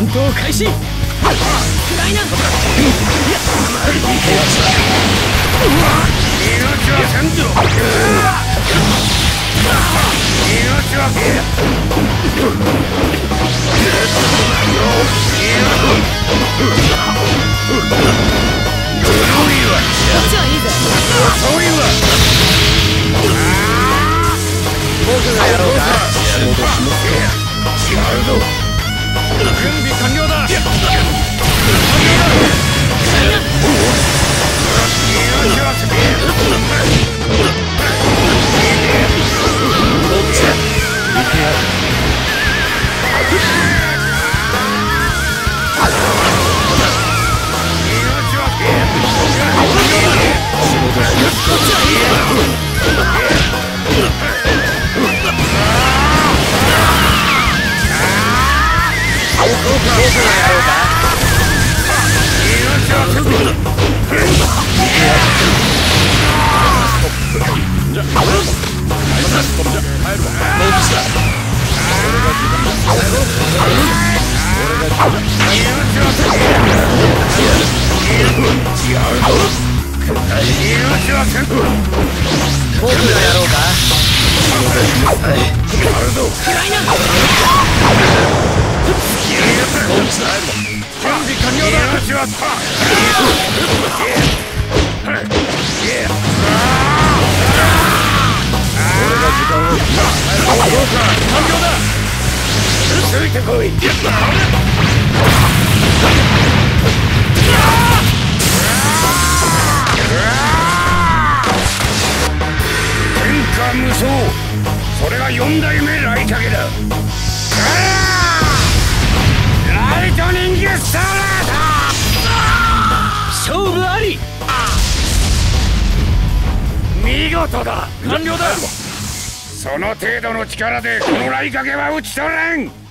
しい暗いな命はせんぞ命はけこっちはいいぜ遅いわ僕がやろうかやるぞ準備完了だ。ついてこい無双それが四代目ライタケだライトニングストレー勝負あり見事だ。完了だ。その程度の力でこのライカケは打ち取れん。